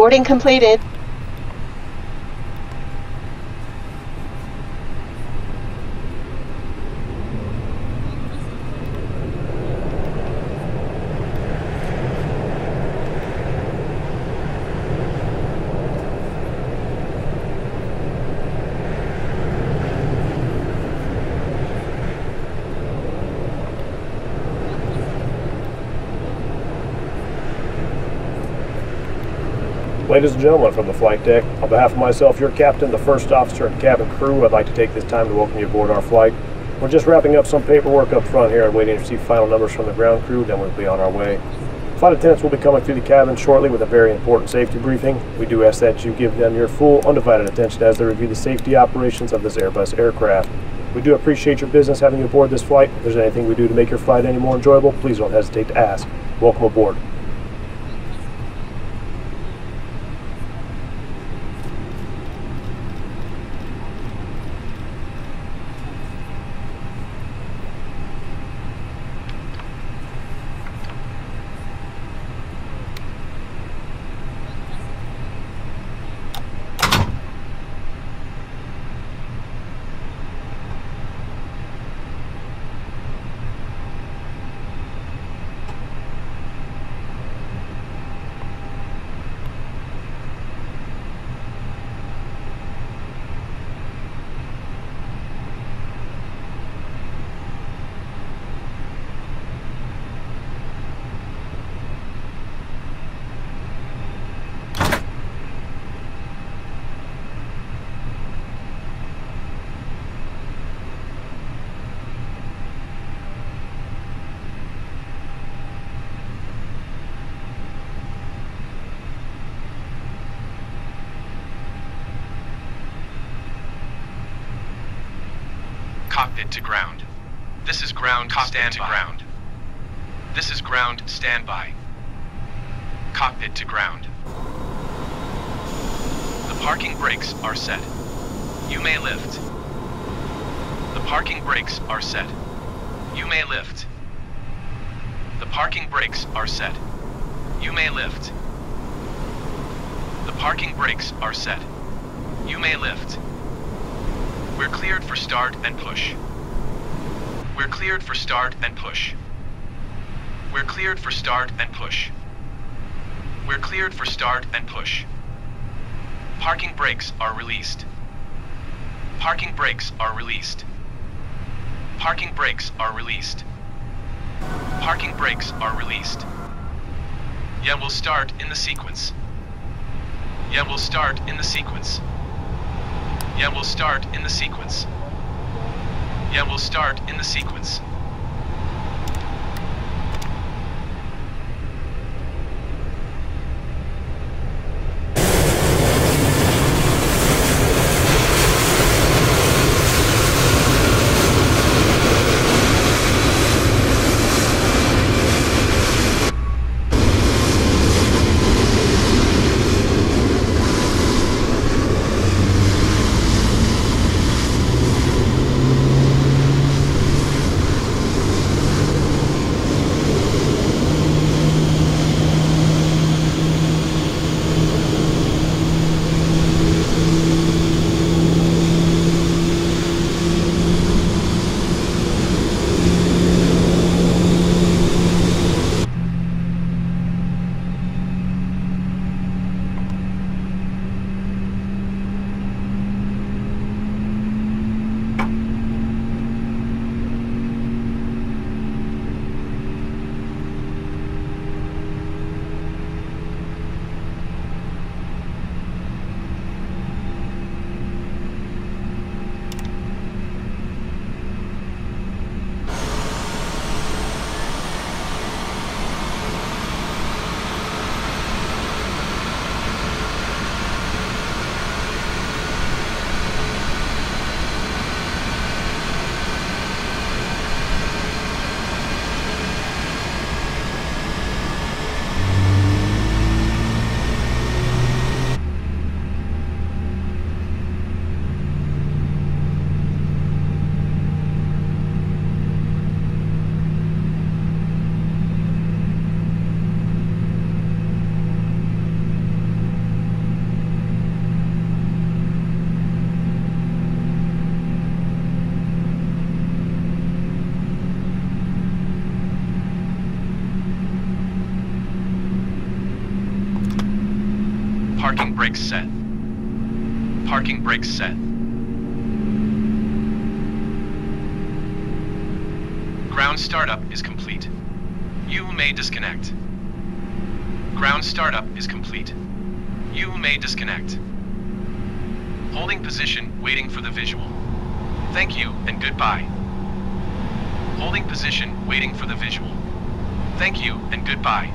Boarding completed. Ladies and gentlemen from the flight deck, on behalf of myself, your captain, the first officer, and cabin crew, I'd like to take this time to welcome you aboard our flight. We're just wrapping up some paperwork up front here and waiting to receive final numbers from the ground crew, then we'll be on our way. Flight attendants will be coming through the cabin shortly with a very important safety briefing. We do ask that you give them your full, undivided attention as they review the safety operations of this Airbus aircraft. We do appreciate your business having you aboard this flight. If there's anything we do to make your flight any more enjoyable, please don't hesitate to ask. Welcome aboard. Cockpit to ground. This is ground stand to ground. This is ground standby. Cockpit to ground. The parking brakes are set. You may lift. The parking brakes are set. You may lift. The parking brakes are set. You may lift. The parking brakes are set. You may lift. We're cleared for start and push. We're cleared for start and push. We're cleared for start and push. We're cleared for start and push. Parking brakes are released. Parking brakes are released. Parking brakes are released. Parking brakes are released. Yeah, we'll start in the sequence. Yeah, we'll start in the sequence. Yeah, we'll start in the sequence. Yeah, we'll start in the sequence. Brakes set. Parking brakes set. Ground startup is complete. You may disconnect. Ground startup is complete. You may disconnect. Holding position, waiting for the visual. Thank you and goodbye. Holding position, waiting for the visual. Thank you and goodbye.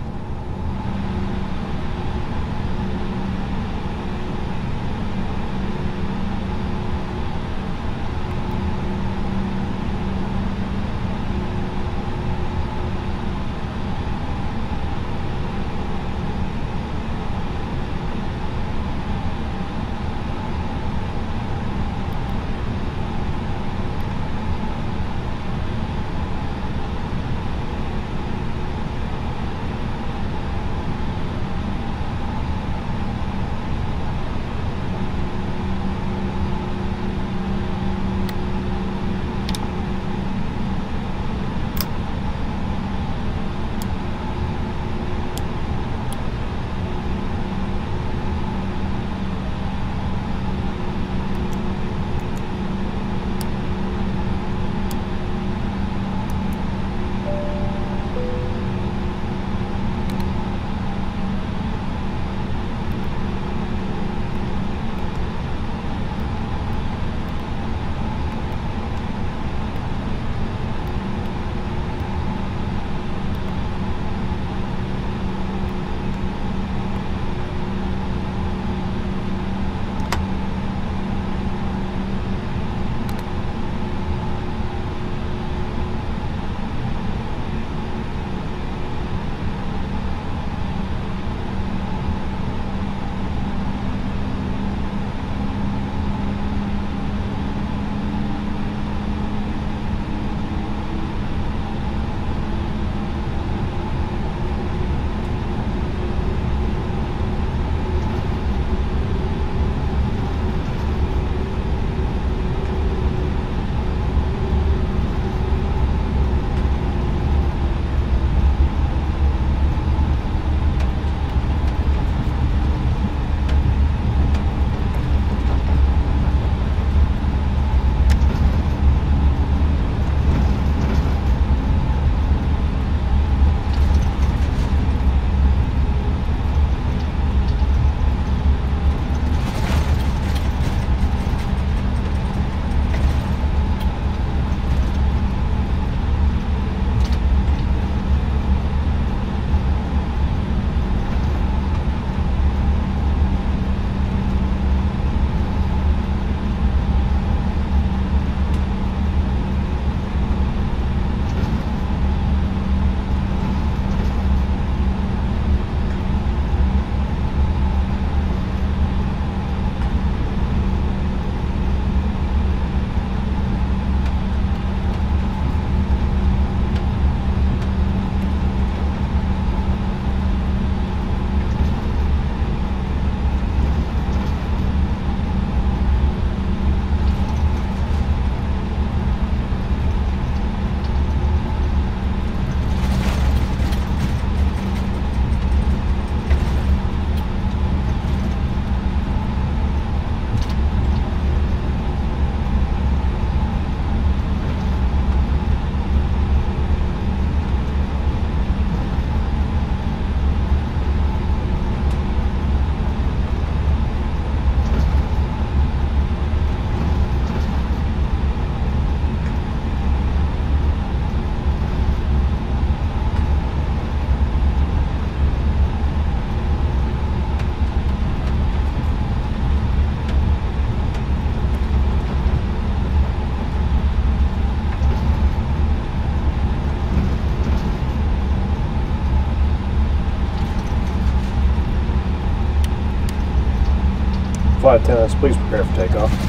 Flight attendants, please prepare for takeoff.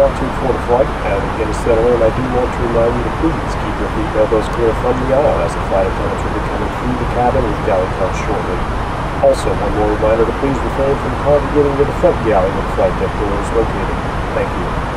Cruising altitude for the flight. Begin to settle in, I do want to remind you to please keep your feet elbows clear from the aisle as the flight attendants will be coming through the cabin with galley cards shortly. Also, one more reminder to please refrain from congregating to the front galley where the flight deck door is located. Thank you.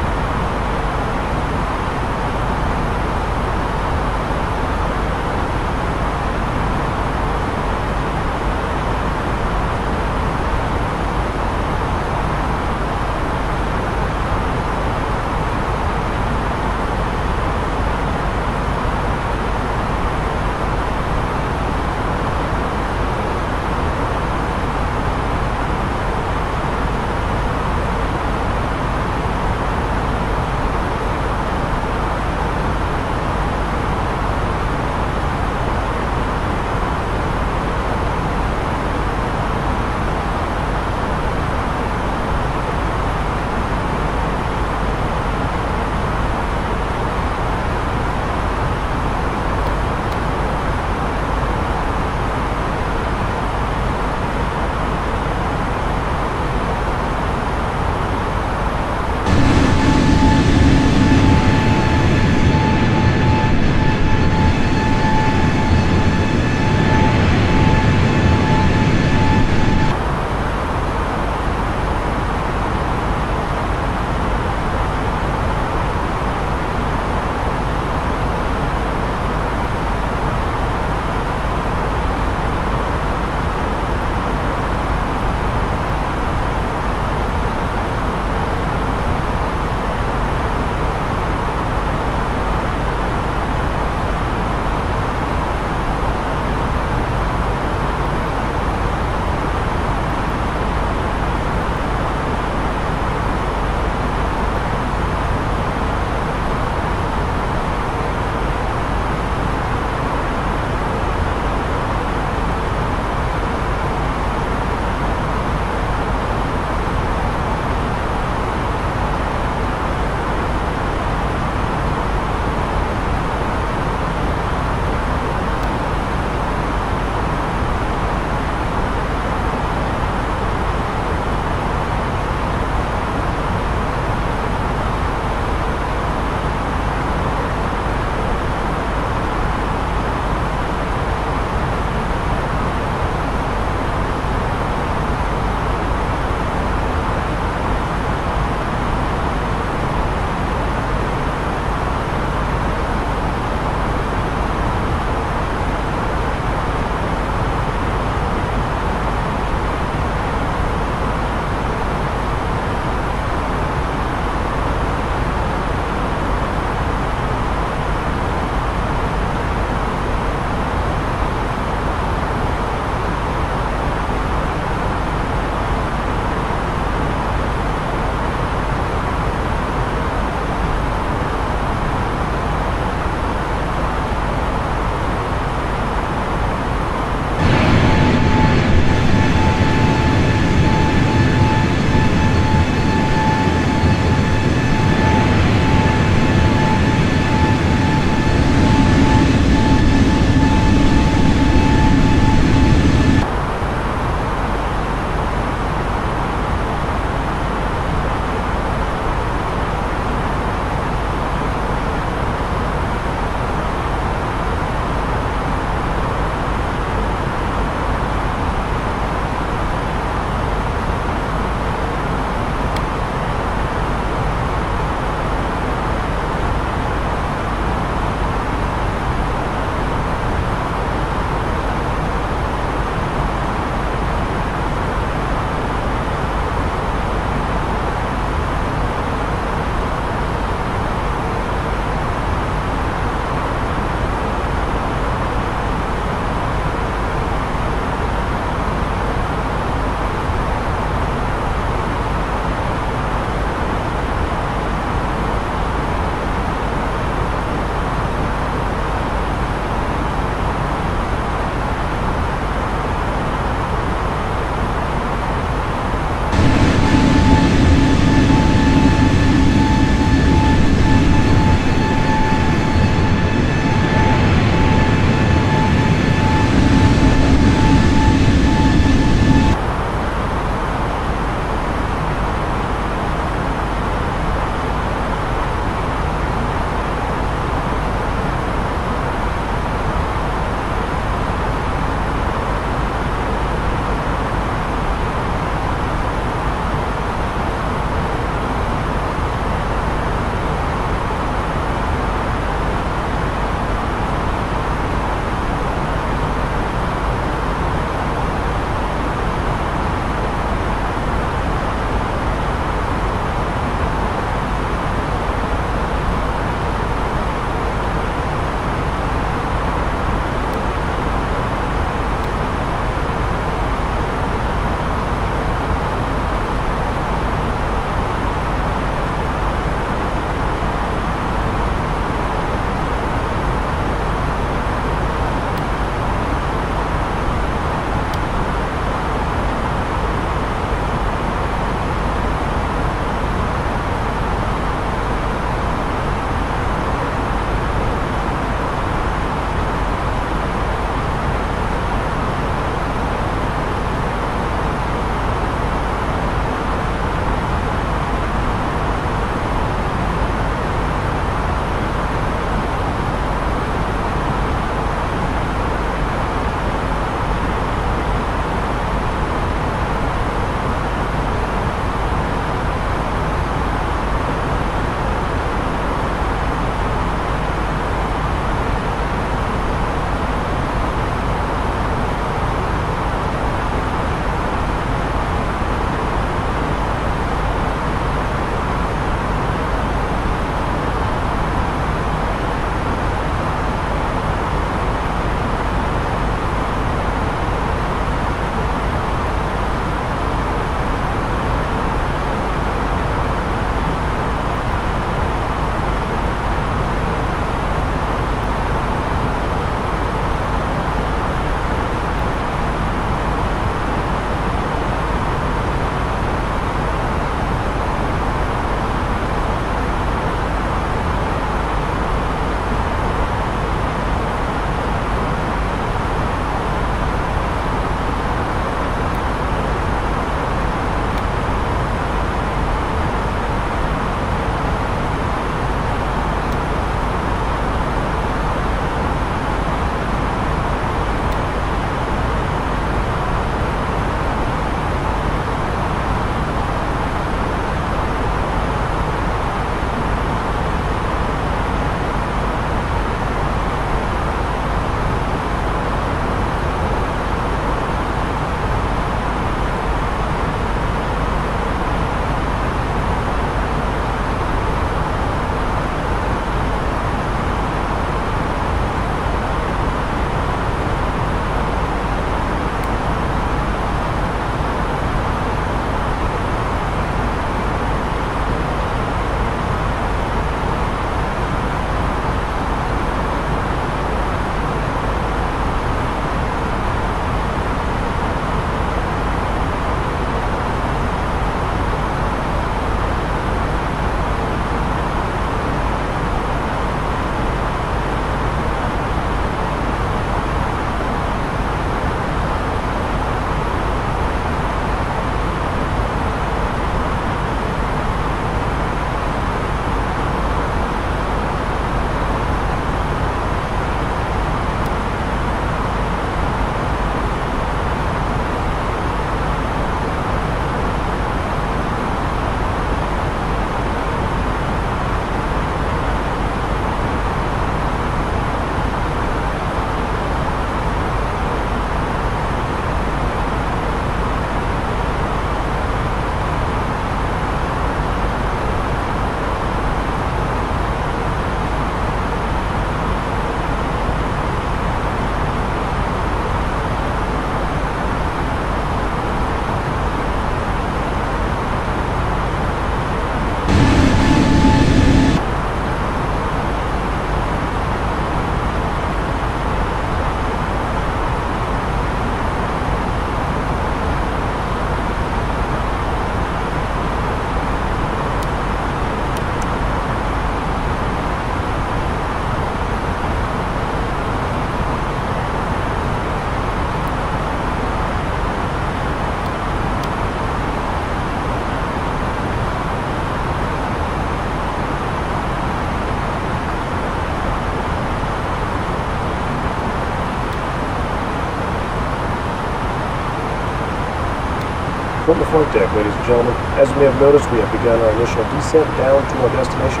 Deck, ladies and gentlemen, as you may have noticed, we have begun our initial descent down to our destination.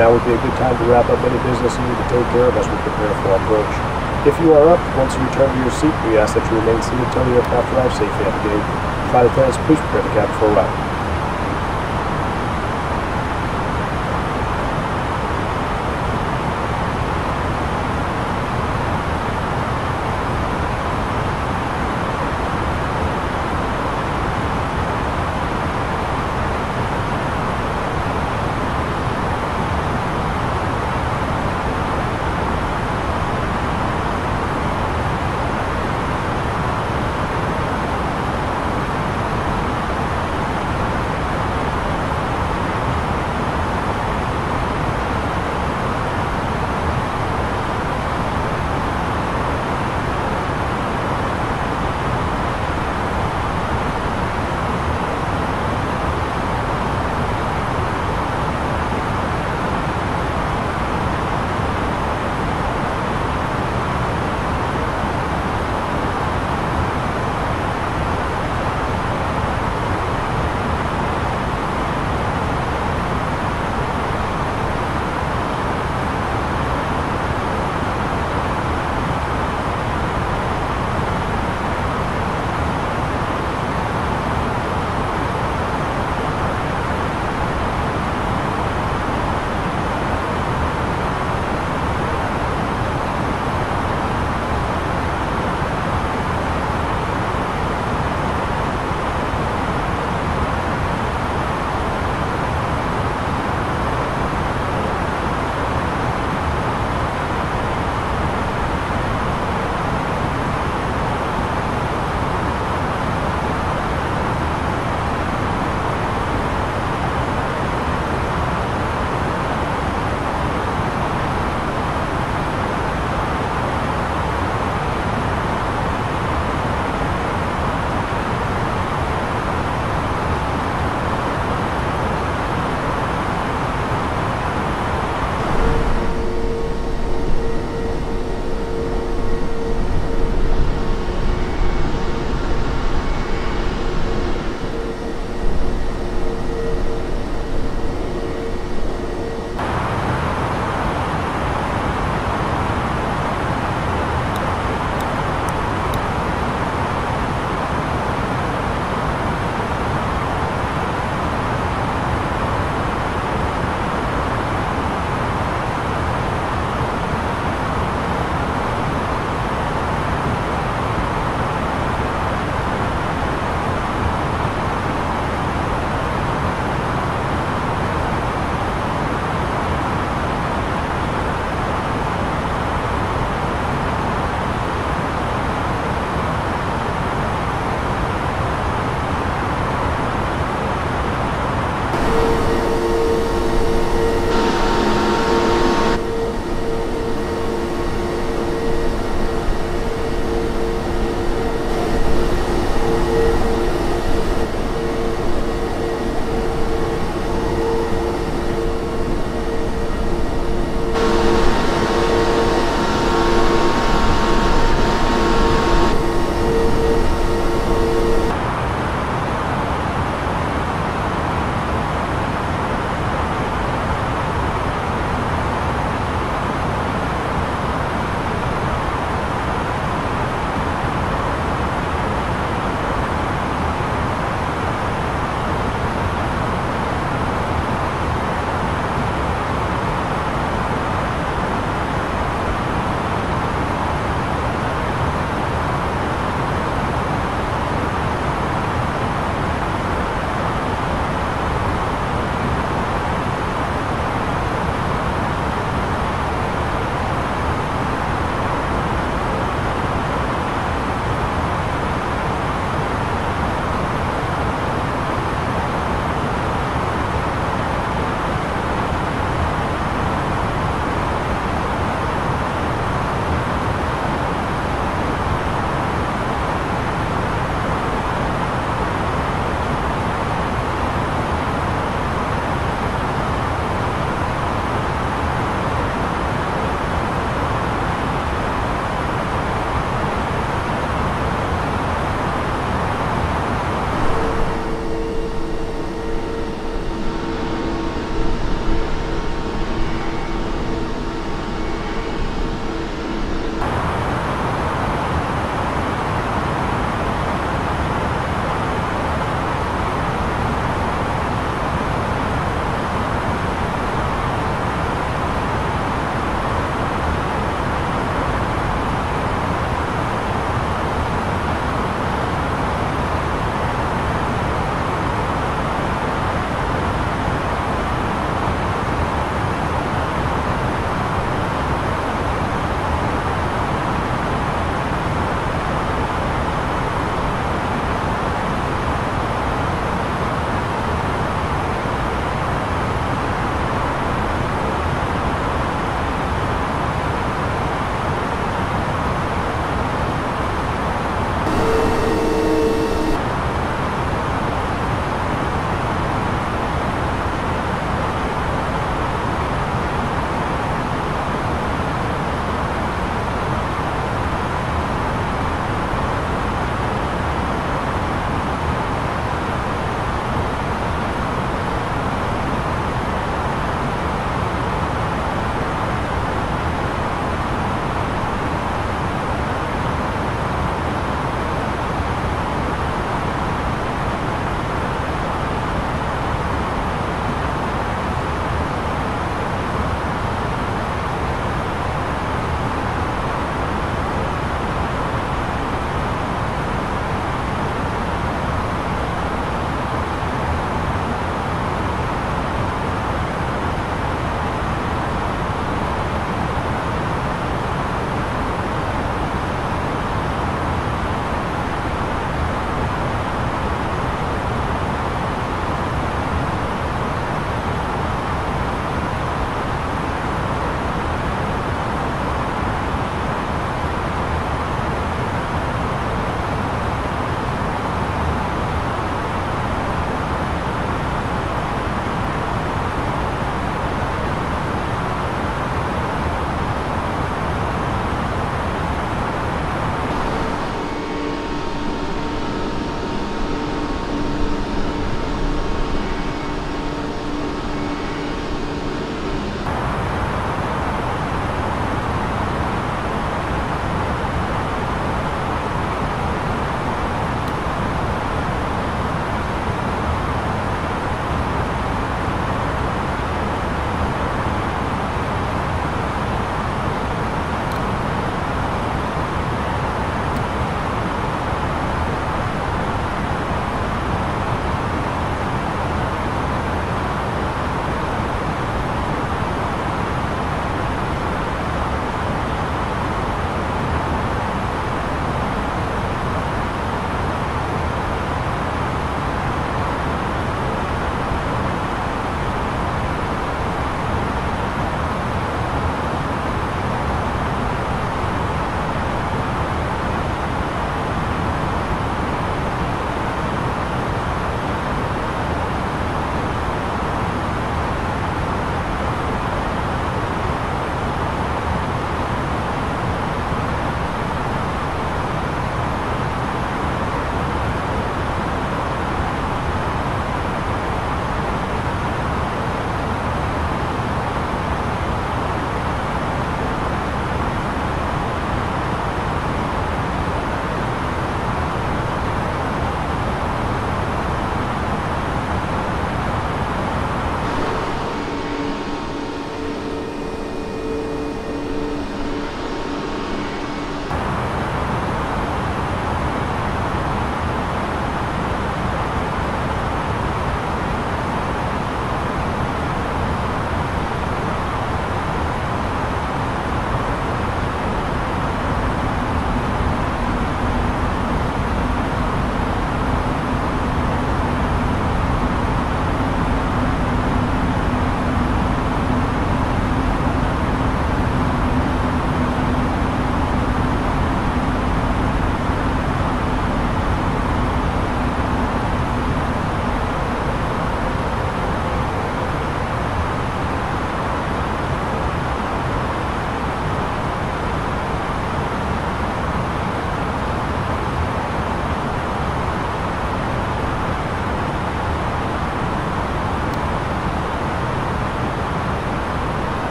Now would be a good time to wrap up any business you need to take care of as we prepare for our approach. If you are up, once you return to your seat, we ask that you remain seated until the aircraft arrives safely at the gate. Flight attendants, please prepare the cabin for arrival. 2,500.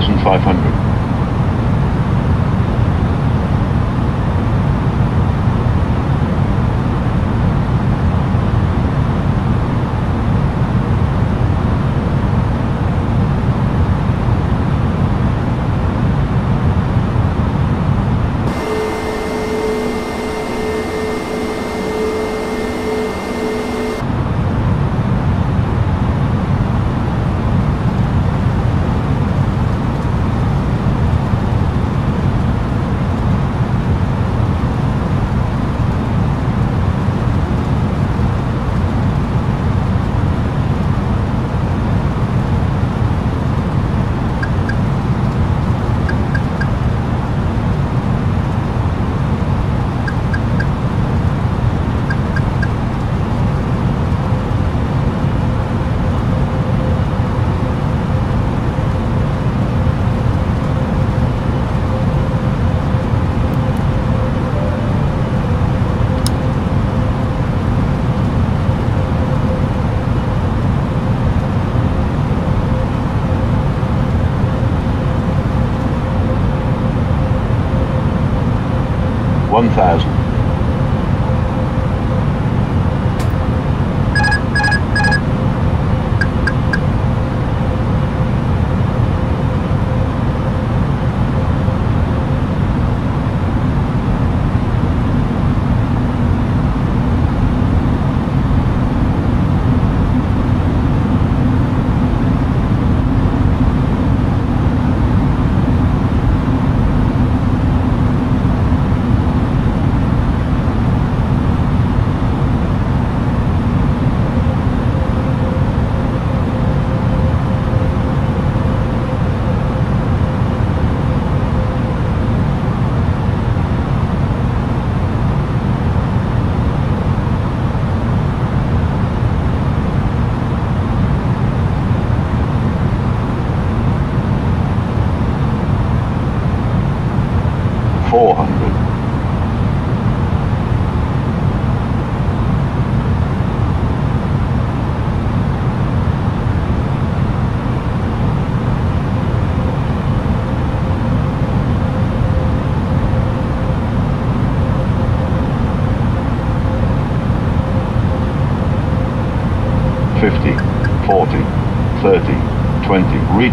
1,500 1,000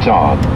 forty,